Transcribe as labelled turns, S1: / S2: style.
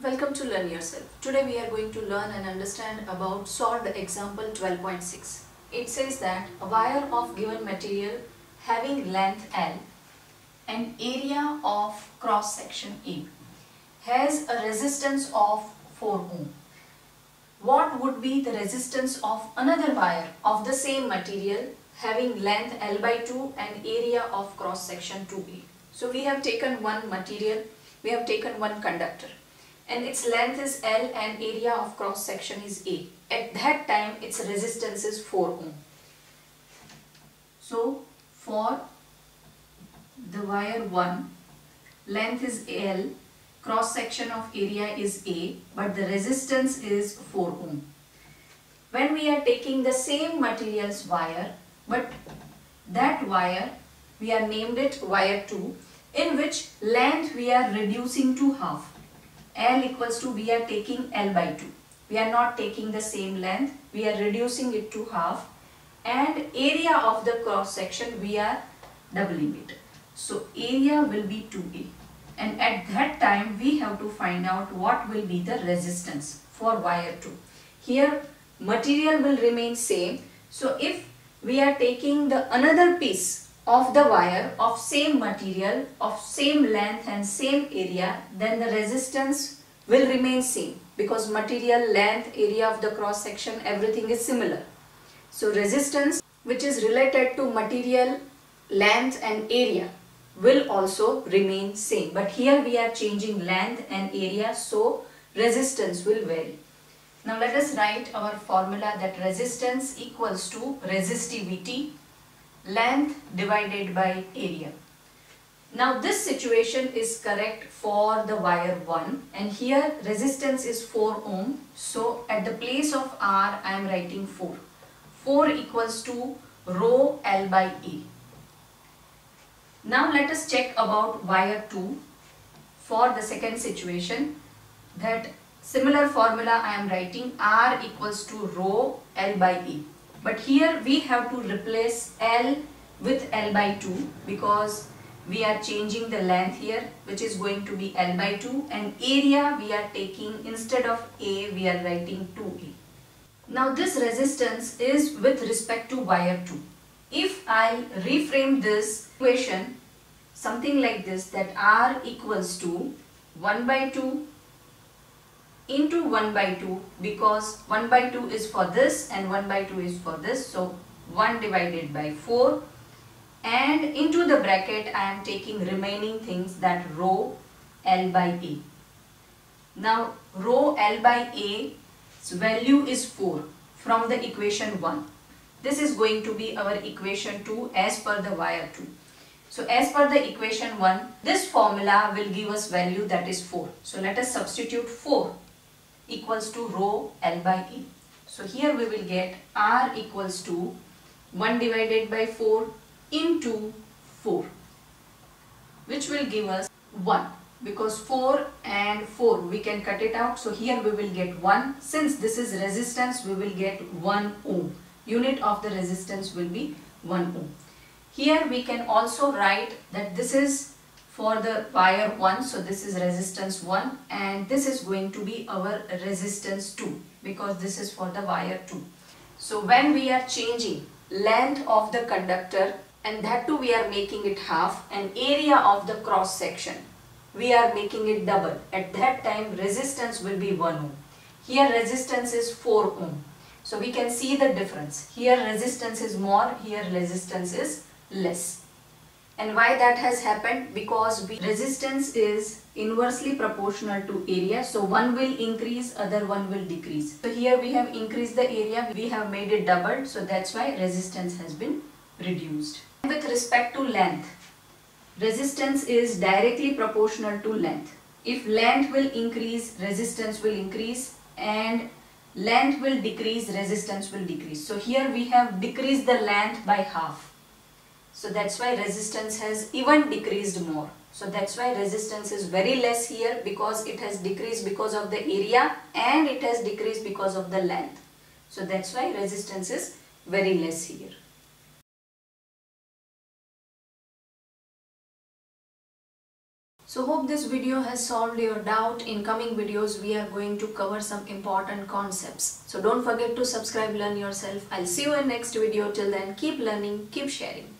S1: Welcome to Learn Yourself. Today we are going to learn and understand about solved example 12.6. It says that a wire of given material having length L and area of cross section A has a resistance of 4 ohm. What would be the resistance of another wire of the same material having length L by 2 and area of cross section 2A? So we have taken one material, we have taken one conductor and its length is L and area of cross section is A. At that time its resistance is 4 ohm. So for the wire 1 length is L cross section of area is A but the resistance is 4 ohm. When we are taking the same materials wire but that wire we are named it wire 2 in which length we are reducing to half. L equals to we are taking L by 2. We are not taking the same length. We are reducing it to half and area of the cross section we are doubling it. So area will be 2A and at that time we have to find out what will be the resistance for wire 2. Here material will remain same. So if we are taking the another piece of the wire of same material of same length and same area then the resistance will remain same because material length area of the cross section everything is similar. So resistance which is related to material length and area will also remain same. But here we are changing length and area so resistance will vary. Now let us write our formula that resistance equals to resistivity length divided by area. Now this situation is correct for the wire 1 and here resistance is 4 ohm. So at the place of R I am writing 4. 4 equals to rho L by A. Now let us check about wire 2 for the second situation that similar formula I am writing R equals to rho L by A. But here we have to replace L with L by 2 because we are changing the length here which is going to be L by 2 and area we are taking instead of A we are writing 2A. Now this resistance is with respect to wire 2. If I reframe this equation something like this that R equals to 1 by 2 into 1 by 2 because 1 by 2 is for this and 1 by 2 is for this. So 1 divided by 4 and into the bracket I am taking remaining things that rho L by A. Now rho L by A's value is 4 from the equation 1. This is going to be our equation 2 as per the wire 2. So as per the equation 1, this formula will give us value that is 4. So let us substitute 4 equals to rho L by A. So here we will get R equals to 1 divided by 4 into 4 which will give us 1 because 4 and 4 we can cut it out. So here we will get 1 since this is resistance we will get 1 ohm. Unit of the resistance will be 1 ohm. Here we can also write that this is for the wire 1 so this is resistance 1 and this is going to be our resistance 2 because this is for the wire 2 so when we are changing length of the conductor and that too we are making it half and area of the cross section we are making it double. At that time resistance will be 1 ohm. Here resistance is 4 ohm. So we can see the difference. Here resistance is more here resistance is less and why that has happened? Because resistance is inversely proportional to area. So one will increase, other one will decrease. So here we have increased the area, we have made it doubled. So that's why resistance has been reduced. With respect to length, resistance is directly proportional to length. If length will increase, resistance will increase and length will decrease, resistance will decrease. So here we have decreased the length by half so that's why resistance has even decreased more. So that's why resistance is very less here because it has decreased because of the area and it has decreased because of the length. So that's why resistance is very less here. So hope this video has solved your doubt. In coming videos, we are going to cover some important concepts. So don't forget to subscribe, learn yourself. I'll see you in next video. Till then, keep learning, keep sharing.